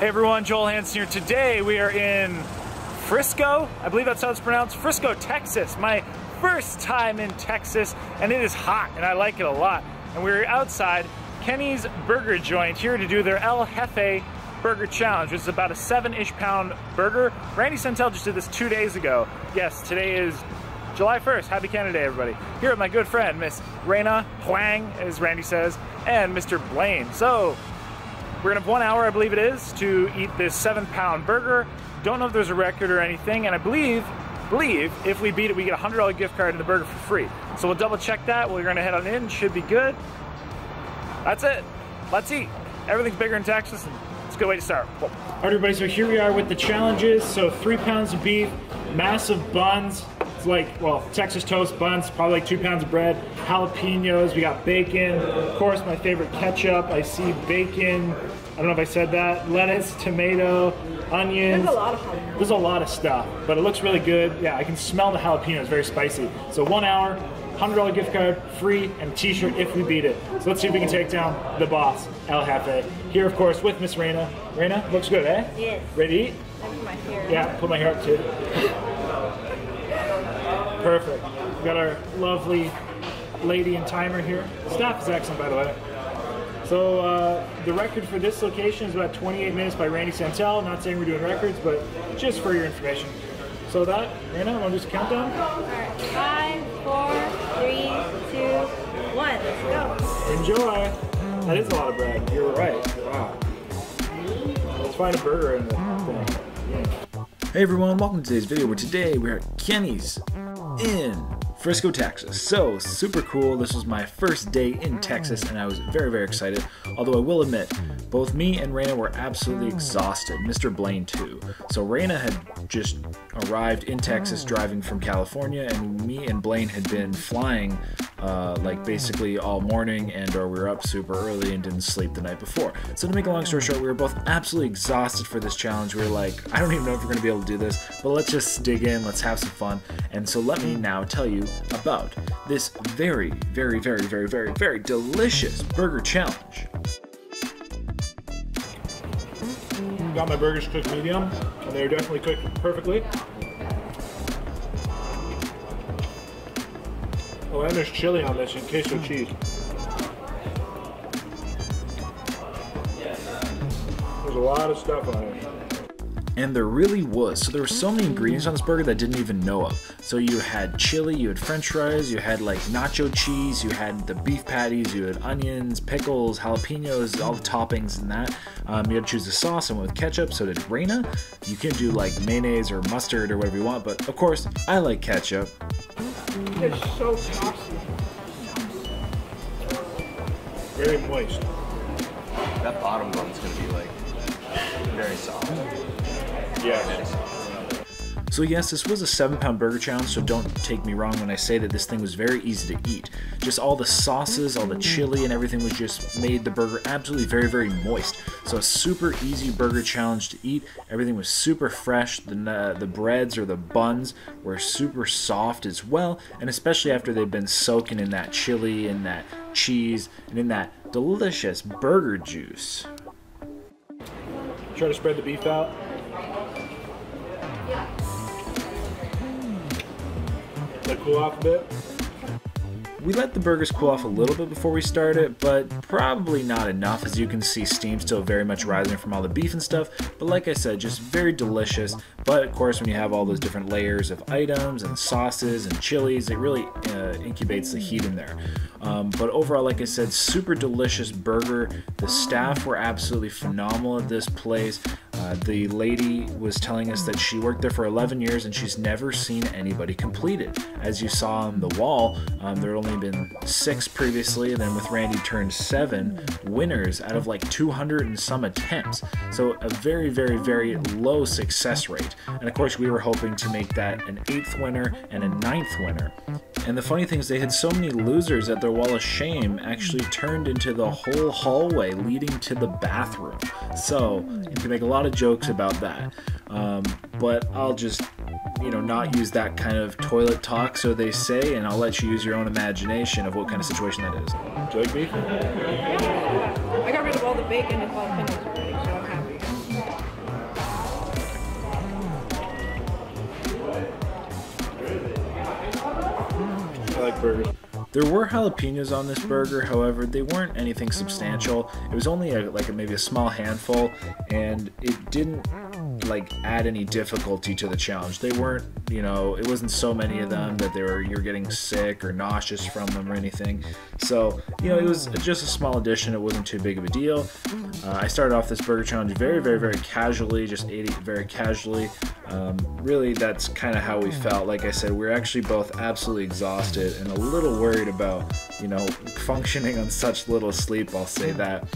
Hey everyone, Joel Hansen here. Today we are in Frisco, I believe that's how it's pronounced, Frisco, Texas. My first time in Texas, and it is hot, and I like it a lot. And we're outside Kenny's Burger Joint here to do their El Jefe Burger Challenge, which is about a seven-ish pound burger. Randy Santel just did this two days ago. Yes, today is July 1st. Happy Canada Day, everybody. Here with my good friend, Miss Raina Huang, as Randy says, and Mr. Blaine. So, we're gonna have one hour, I believe it is, to eat this seven pound burger. Don't know if there's a record or anything, and I believe, believe if we beat it, we get a hundred dollar gift card and the burger for free. So we'll double check that. We're gonna head on in. Should be good. That's it. Let's eat. Everything's bigger in Texas, and it's a good way to start. All right, everybody. So here we are with the challenges. So three pounds of beef, massive buns. It's like, well, Texas toast buns, probably like two pounds of bread, jalapenos, we got bacon, of course, my favorite ketchup. I see bacon, I don't know if I said that, lettuce, tomato, onions. There's a lot of jalapenos. There's a lot of stuff, but it looks really good. Yeah, I can smell the jalapenos, very spicy. So one hour, $100 gift card, free, and t-shirt if we beat it. So let's see if we can take down the boss, El Jefe. Here, of course, with Miss Raina. Raina, looks good, eh? Yes. Ready to eat? That's my hair. Yeah, put my hair up too. Perfect. We got our lovely lady and timer here. Staff is excellent, by the way. So uh, the record for this location is about 28 minutes by Randy Santel. Not saying we're doing records, but just for your information. So that, Raina, want to just a countdown? Alright, five, four, three, two, one. Let's go. Enjoy. That is a lot of bread. You're right. Wow. Let's find a burger in the thing. Hey everyone, welcome to today's video where today we're at Kenny's in Frisco, Texas. So, super cool. This was my first day in Texas and I was very, very excited. Although I will admit, both me and Raina were absolutely exhausted. Mr. Blaine too. So Raina had just arrived in Texas driving from California and me and Blaine had been flying uh, like basically all morning and or we were up super early and didn't sleep the night before. So to make a long story short, we were both absolutely exhausted for this challenge. We were like, I don't even know if we're gonna be able to do this, but let's just dig in, let's have some fun. And so let me now tell you about this very, very, very, very, very, very delicious burger challenge. Got my burgers cooked medium, and they're definitely cooked perfectly. Oh, and there's chili on this in case queso cheese. There's a lot of stuff on it. And there really was. So there were so many ingredients on this burger that I didn't even know of. So you had chili, you had french fries, you had like nacho cheese, you had the beef patties, you had onions, pickles, jalapenos, all the toppings and that. Um, you had to choose the sauce and went with ketchup, so did Raina. You can do like mayonnaise or mustard or whatever you want, but of course, I like ketchup. It's so saucy. Very moist. That bottom one's gonna be like very soft. Yes. So yes, this was a seven pound burger challenge, so don't take me wrong when I say that this thing was very easy to eat. Just all the sauces, all the chili and everything was just made the burger absolutely very, very moist. So a super easy burger challenge to eat. Everything was super fresh. The, uh, the breads or the buns were super soft as well, and especially after they've been soaking in that chili and that cheese and in that delicious burger juice. Try to spread the beef out. Cool off a bit. We let the burgers cool off a little bit before we start it, but probably not enough. As you can see, steam still very much rising from all the beef and stuff. But like I said, just very delicious. But of course, when you have all those different layers of items and sauces and chilies, it really uh, incubates the heat in there. Um, but overall, like I said, super delicious burger. The staff were absolutely phenomenal at this place. The lady was telling us that she worked there for 11 years and she's never seen anybody complete it. As you saw on the wall, um, there had only been six previously, and then with Randy turned seven winners out of like 200 and some attempts. So a very, very, very low success rate. And of course, we were hoping to make that an eighth winner and a ninth winner. And the funny thing is, they had so many losers that their wall of shame actually turned into the whole hallway leading to the bathroom. So you can make a lot of jokes about that. Um, but I'll just, you know, not use that kind of toilet talk, so they say, and I'll let you use your own imagination of what kind of situation that is. Do you like beef? Yeah. I got rid of all the bacon and jalapenos already, so I'm happy. I like burgers. There were jalapenos on this burger, however, they weren't anything substantial. It was only a, like a, maybe a small handful, and it didn't like add any difficulty to the challenge. They weren't, you know, it wasn't so many of them that they were you're getting sick or nauseous from them or anything. So, you know, it was just a small addition. It wasn't too big of a deal. Uh, I started off this burger challenge very, very, very casually, just ate it very casually. Um, really, that's kind of how we felt. Like I said, we are actually both absolutely exhausted and a little worried about, you know, functioning on such little sleep. I'll say that.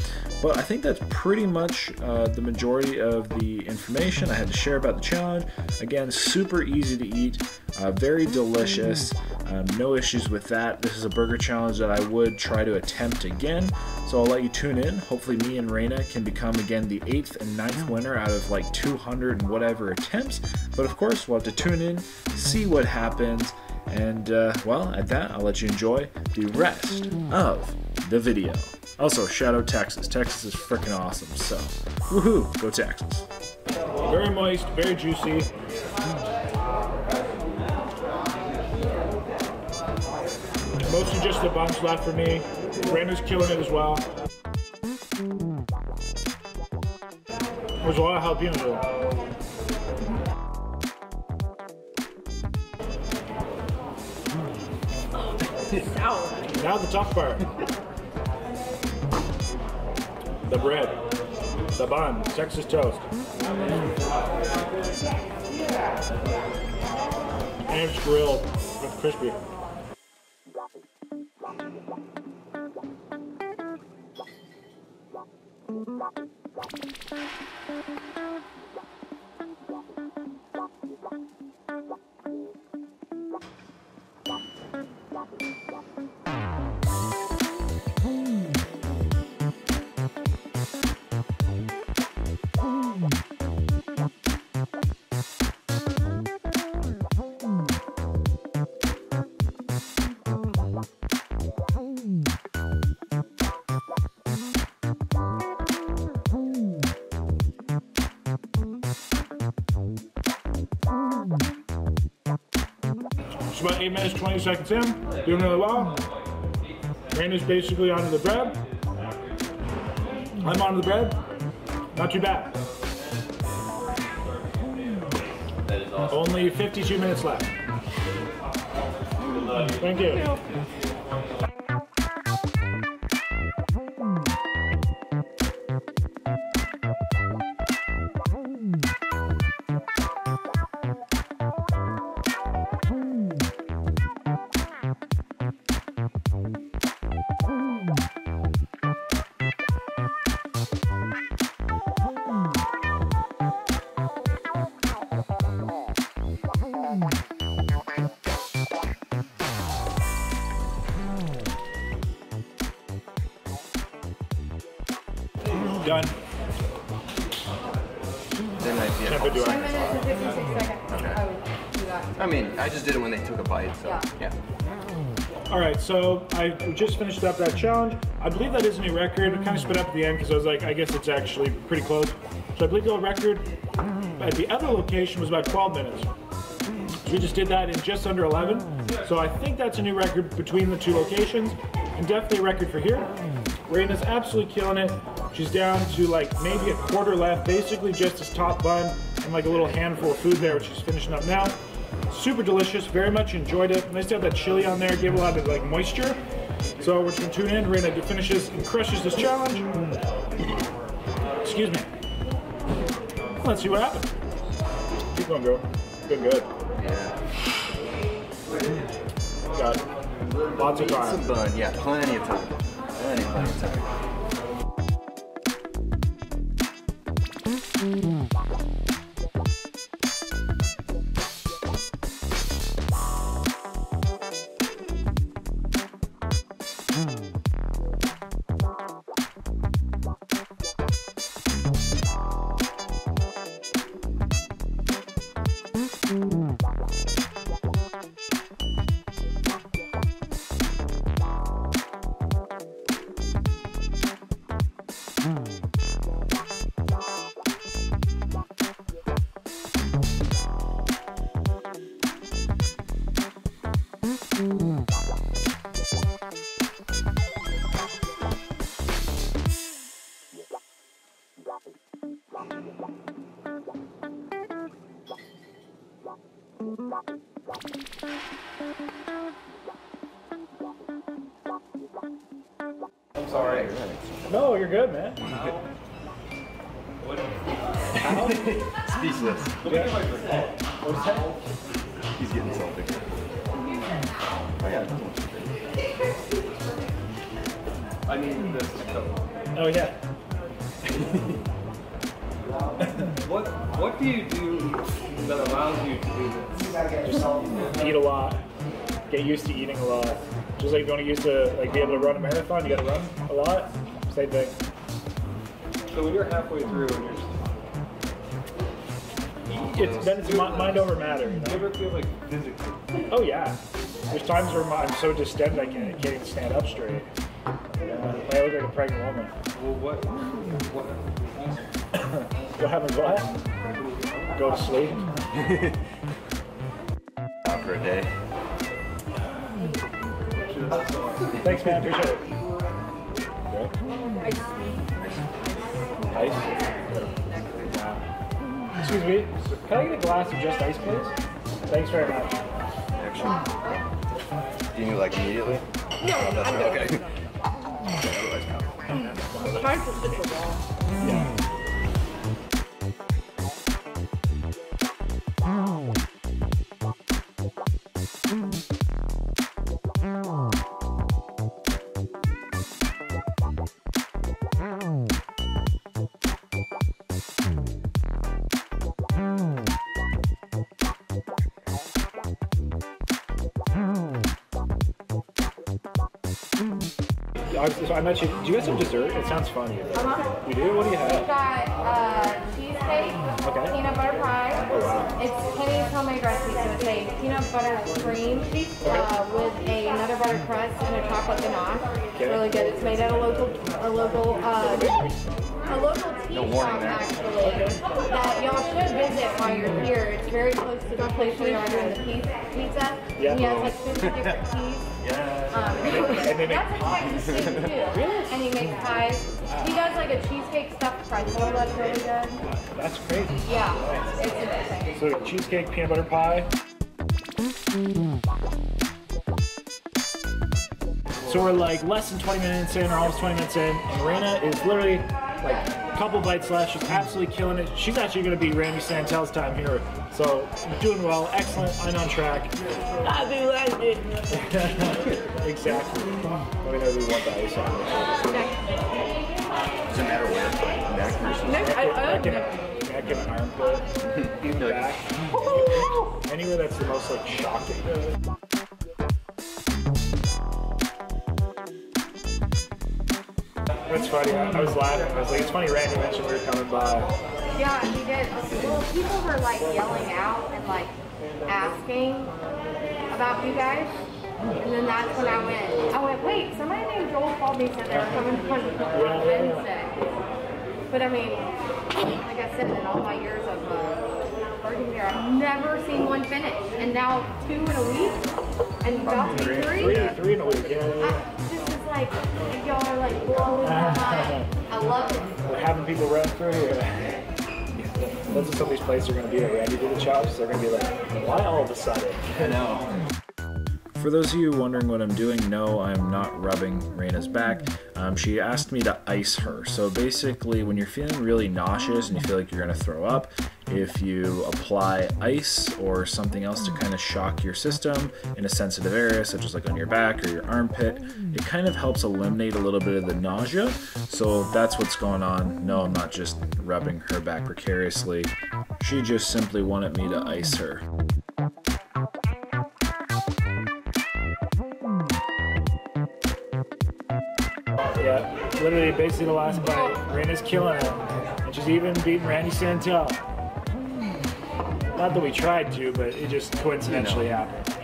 But I think that's pretty much uh, the majority of the information I had to share about the challenge. Again, super easy to eat, uh, very delicious. Um, no issues with that. This is a burger challenge that I would try to attempt again. So I'll let you tune in. Hopefully, me and Raina can become again the eighth and ninth winner out of like 200 and whatever attempts. But of course, we'll have to tune in, see what happens. And uh, well, at that, I'll let you enjoy the rest of the video. Also, shout out Texas. Texas is freaking awesome. So, woohoo, go Texas. Very moist, very juicy. Mostly just the buns left for me. Brandon's killing it as well. There's a lot of jalapenos Now the tough part. The bread. The bun. Texas toast. And it's grilled. It's crispy. 8 minutes, 20 seconds in. Doing really well. Brandon's basically onto the bread. I'm onto the bread. Not too bad. Only 52 minutes left. Thank you. Done. Mean, I just did it when they took a bite, so Yeah. yeah. All right, so I just finished up that challenge. I believe that is a new record. I kind of spit up at the end because I was like, I guess it's actually pretty close. So I believe the old record at the other location was about 12 minutes. So we just did that in just under 11. So I think that's a new record between the two locations, and definitely a record for here. Raina's absolutely killing it. She's down to like maybe a quarter left, basically just this top bun and like a little handful of food there, which she's finishing up now. Super delicious, very much enjoyed it. Nice to have that chili on there, gave a lot of like moisture. So we're just gonna tune in. Raina finishes and crushes this challenge. Excuse me. Let's see what happens. Keep going, girl. Good, good. Yeah. Got lots of time. Some bun, yeah, plenty of time. Plenty, plenty of time. sorry. I need this to come. Oh yeah. What what do you do that allows you to do this? Just eat a lot. Get used to eating a lot. Just like going to used to like be able to run a marathon, you got to run a lot. Same thing. So when you're halfway through and you're It's then it's mi- mind over matter. You you ever feel like physically Oh yeah. There's times where I'm so distended I can't, can't even stand up straight. Yeah. I look like a pregnant woman. well what what What happens? What? Go to sleep. Out for a day. Thanks, man. Appreciate it. Ice. Wow. Excuse me. Can I get a glass of just ice, please? Thanks very much. Action. Do you need like immediately? No, I'm okay. Mine's just at the wall. Yeah. I, so I met you. Do you guys have dessert? It sounds funny. Uh-huh. You do? What do you have? We have? got uh, cheesecake, Okay. peanut butter pie. Oh, wow. It's Kenny's homemade recipe, so it's a peanut butter cream uh, with a another butter crust and a chocolate ganache. It's Okay. really good. It's made at a local, a local, uh, a local tea warning shop there. actually. That y'all should visit while you're here. It's very close to the place where you're doing the pe- pizza. Yeah. And he has like 50 different teas. Um, And they make that's a Texas thing too. And he makes pies. He does like a cheesecake stuffed pretzel that's really good. That's crazy. Yeah, it's interesting. So cheesecake, peanut butter pie. So we're like less than 20 minutes in, or almost 20 minutes in, and Raina is literally like couple bites left. She's absolutely killing it. She's actually going to be Randy Santel's time here. So doing well, excellent, I'm on track. I'll be landed. exactly. Let me know if we want the ice on it. Doesn't matter where. Neck or Next, I, I, Neck and, neck and armpit, even You're back. Oh, Anywhere that's the most like shocking. That's funny. I, was laughing. I was like, it's funny. Randy mentioned we were coming by. yeah, he did. Well, people were like yelling out and like asking about you guys. And then that's when I went, I went, wait, somebody named Joel called me and said they were coming on Wednesday. But I mean, like I said, in all my years of uh, working here, I've never seen one finish. And now two in a week, and about to be Three, three. three in a week. Yeah, I, like, y'all are like blowing my mind. I love it. We're having people run through here. That's what some of these places are going to be. Like Randy did the chops. They're going to be like, why all of a sudden? I know. For those of you wondering what I'm doing, no, I'm not rubbing Raina's back. Um, she asked me to ice her. So basically, when you're feeling really nauseous and you feel like you're gonna throw up, if you apply ice or something else to kind of shock your system in a sensitive area, such as like on your back or your armpit, it kind of helps eliminate a little bit of the nausea. So that's what's going on. No, I'm not just rubbing her back precariously. She just simply wanted me to ice her. Literally, basically the last bite. Raina's killing it, and she's even beating Randy Santel. Not that we tried to, but it just coincidentally happened.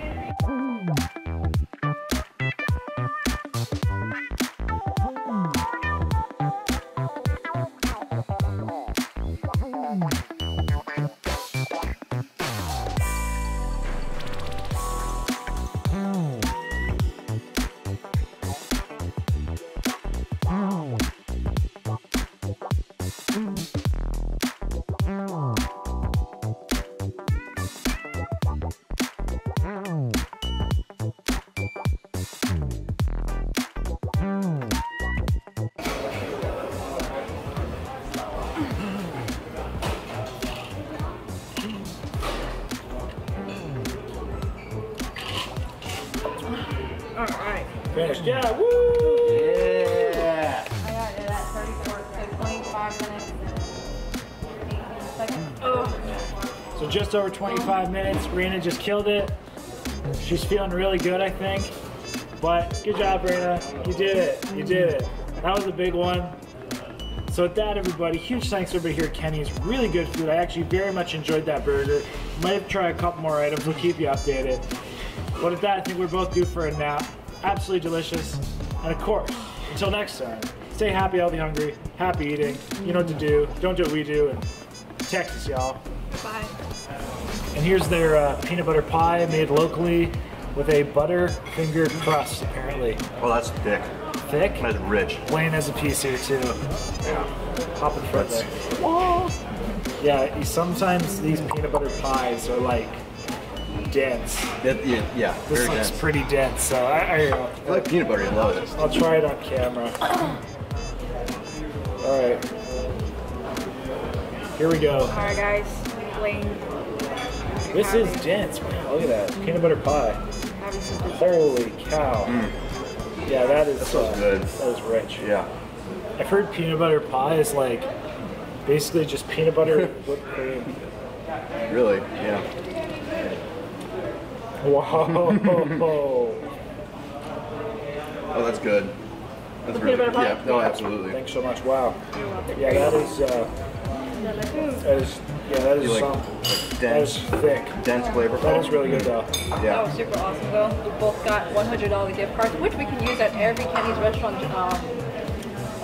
Finished. Yeah. Woo! Yeah. I got it at 34, so 25 minutes and 18 seconds. Oh. So just over 25 minutes. Raina just killed it. She's feeling really good, I think. But good job, Raina. You did it. You did it. That was a big one. So with that, everybody, huge thanks to everybody here at Kenny's. Really good food. I actually very much enjoyed that burger. Might have to try a couple more items. We'll keep you updated. But with that, I think we're both due for a nap. Absolutely delicious. And of course, until next time, stay happy, healthy, hungry, happy eating. You know what to do. Don't do what we do. And Texas, y'all. Bye. And here's their uh, peanut butter pie made locally with a butter finger crust, apparently. Well, that's thick. Thick. That's rich. Plain as a piece here, too. Yeah. Hop in front That's- there. Yeah, sometimes these peanut butter pies are like dense. It- yeah, yeah, This very looks dense. pretty dense, so I, I, uh, I like peanut butter. I love it. I'll try it on camera. All right. Here we go. Alright, guys. Blaine. This is dense, man. Look at that. Peanut butter pie. Having some dessert. Holy cow. Yeah, that is so uh, good. That is rich. Yeah. I've heard peanut butter pie is like basically just peanut butter whipped cream. Really. Yeah. Wow. Oh, that's good. That's really good. pie? Yeah. No, absolutely. Thanks so much. Wow. Yeah, that is uh, that is yeah, that is You like, some like that is dense, thick. dense flavor. That is really good though. Yeah. That was super awesome though. We both got $100 gift cards, which we can use at every Kenny's restaurant um,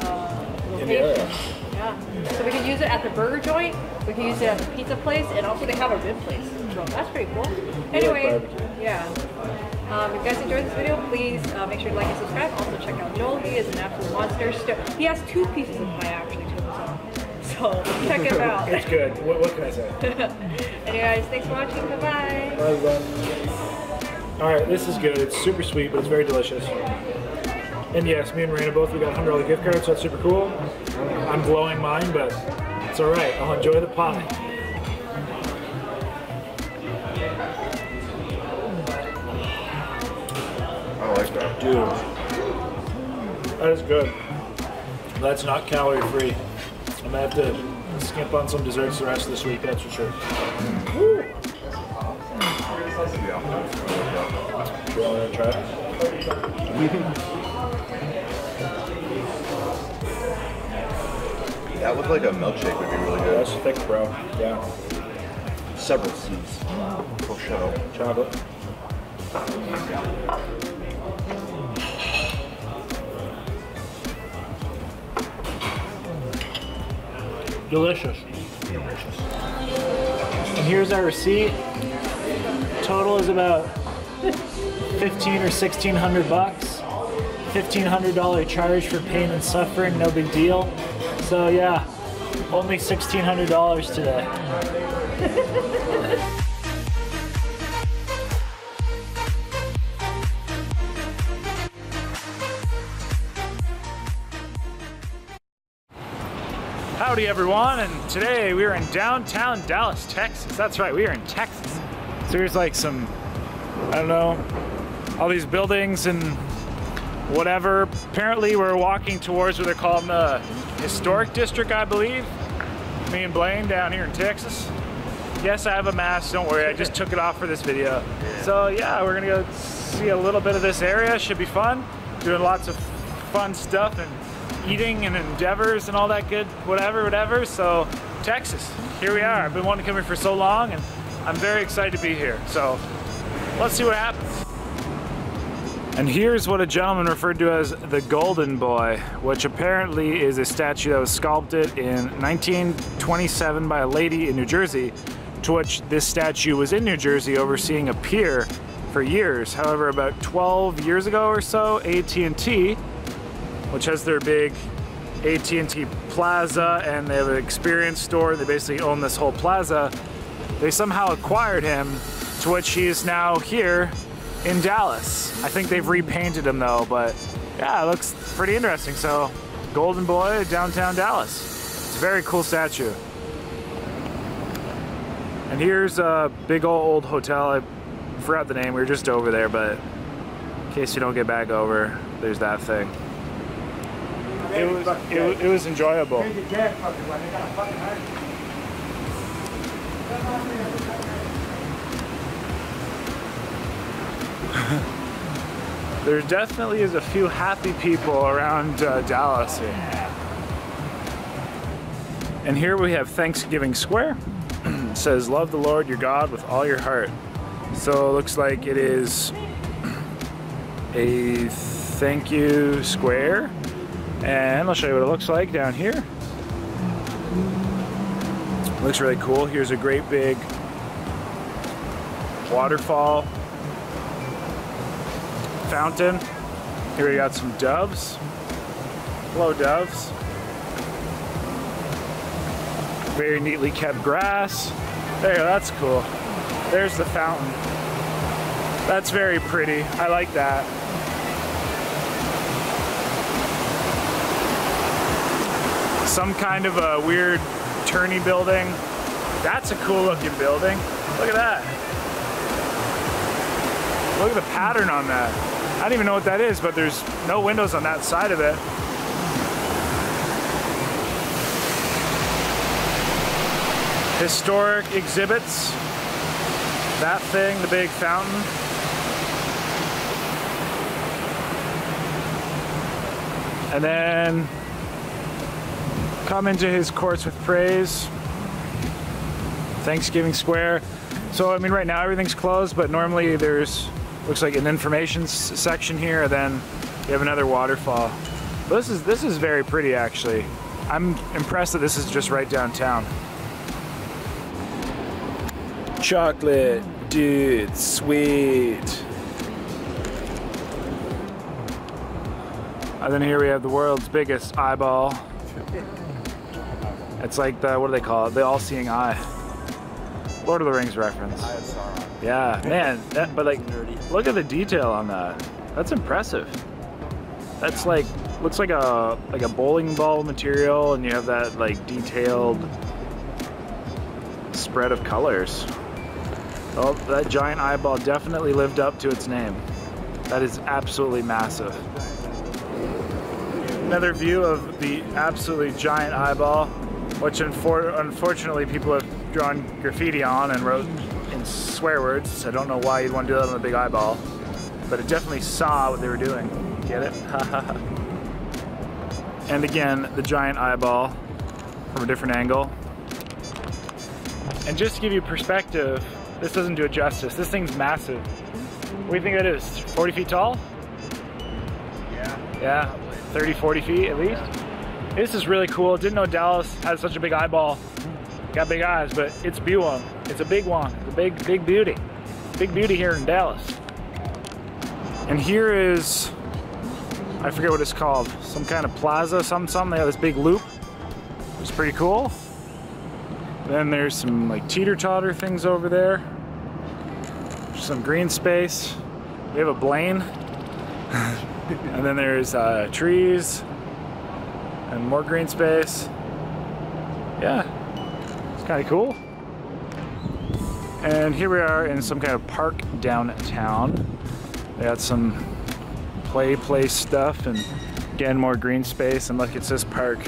uh, In the location. Yeah. So we can use it at the burger joint, we can use it at the pizza place, and also they have a rib place. That's pretty cool. Anyway, yeah. Um, if you guys enjoyed this video, please uh, make sure to like and subscribe. Also check out Joel. He is an absolute monster. He has two pieces of pie actually to himself. So check him out. It's good. What, what can I say? anyway, guys, thanks for watching. Bye bye. All right, everyone. All right, this is good. It's super sweet, but it's very delicious. And yes, me and Marina both we got hundred dollar gift cards, so that's super cool. I'm blowing mine, but it's all right. I'll enjoy the pie. Like that. Dude, that is good. That's not calorie free. I'm gonna have to skimp on some desserts the rest of this week, that's for sure. Woo. You wanna try it? That with like a milkshake would be really good. That's thick, bro. Yeah. Several C's. Mm. For sure. Chocolate. Delicious. And here's our receipt. Total is about 15 or 1600 bucks. $1,500 charge for pain and suffering, no big deal. So yeah, only $1,600 today. Howdy, everyone, and today we are in downtown Dallas, Texas. That's right, we are in Texas. So here's like some, I don't know, all these buildings and whatever. Apparently, we're walking towards what they're calling the historic district, I believe. Me and Blaine down here in Texas. Yes, I have a mask, don't worry, I just took it off for this video. So, yeah, we're gonna go see a little bit of this area, should be fun. Doing lots of fun stuff and eating and endeavors and all that good whatever, whatever. So, Texas, here we are. I've been wanting to come here for so long and I'm very excited to be here. So, let's see what happens. And here's what a gentleman referred to as the Golden Boy, which apparently is a statue that was sculpted in 1927 by a lady in New Jersey, to which this statue was in New Jersey overseeing a pier for years. However, about 12 years ago or so, AT&T, which has their big AT&T Plaza and they have an experience store, they basically own this whole plaza, they somehow acquired him, to which he is now here in Dallas. I think they've repainted him though, but yeah, it looks pretty interesting. So, Golden Boy, downtown Dallas. It's a very cool statue. And here's a big old hotel. I forgot the name. We were just over there, but in case you don't get back over, there's that thing. It was it, wa- it was enjoyable. There definitely is a few happy people around uh, Dallas. And here we have Thanksgiving Square. It says, Love the Lord your God with all your heart. So it looks like it is a thank you square. And I'll show you what it looks like down here. Looks really cool. Here's a great big waterfall fountain. Here we got some doves. Hello, doves. Very neatly kept grass. There, that's cool. There's the fountain. That's very pretty. I like that. Some kind of a weird tourney building. That's a cool looking building. Look at that. Look at the pattern on that. I don't even know what that is, but there's no windows on that side of it. Historic exhibits. That thing, the big fountain. And then come into his courts with praise. Thanksgiving Square. So I mean, right now everything's closed, but normally there's looks like an information section here, and then you have another waterfall. This is this is very pretty actually. I'm impressed that this is just right downtown. Chocolate, dude, sweet. And then here we have the world's biggest eyeball. It's like the what do they call it? The all-seeing eye. Lord of the Rings reference. Yeah, man. That, but like, look at the detail on that. That's impressive. That's like looks like a like a bowling ball material, and you have that like detailed spread of colors. Oh, that giant eyeball definitely lived up to its name. That is absolutely massive. Another view of the absolutely giant eyeball, which unfor- unfortunately people have drawn graffiti on and wrote in swear words. I don't know why you'd want to do that on a big eyeball, but it definitely saw what they were doing. Get it? and again, the giant eyeball from a different angle. And just to give you perspective, this doesn't do it justice. This thing's massive. What do you think that is? 40 feet tall? Yeah. Yeah, 30, 40 feet at least. This is really cool. Didn't know Dallas had such a big eyeball. Got big eyes, but it's one. It's a big one. It's a big, big beauty. Big beauty here in Dallas. And here is, I forget what it's called, some kind of plaza, some, some. They have this big loop. It's pretty cool. Then there's some like teeter-totter things over there. Some green space. We have a Blaine. and then there's uh, trees and more green space. Yeah, it's kind of cool. And here we are in some kind of park downtown. They got some play place stuff and again more green space and look it's this park.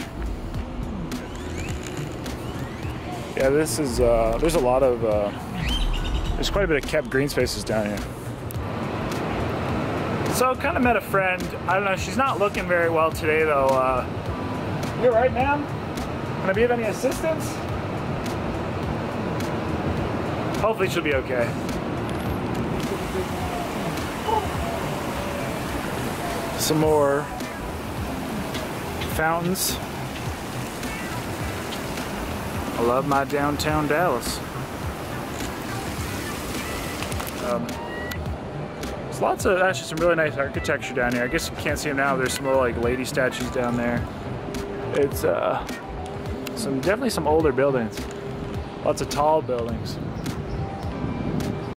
Yeah, this is uh, there's a lot of uh, there's quite a bit of kept green spaces down here. So kind of met a friend. I don't know. She's not looking very well today though. Uh, you all right, ma'am? Can I be of any assistance? Hopefully she'll be okay. Some more fountains. I love my downtown Dallas. Um, there's lots of actually some really nice architecture down here. I guess you can't see them now. There's some little like lady statues down there. It's uh, some definitely some older buildings. Lots of tall buildings.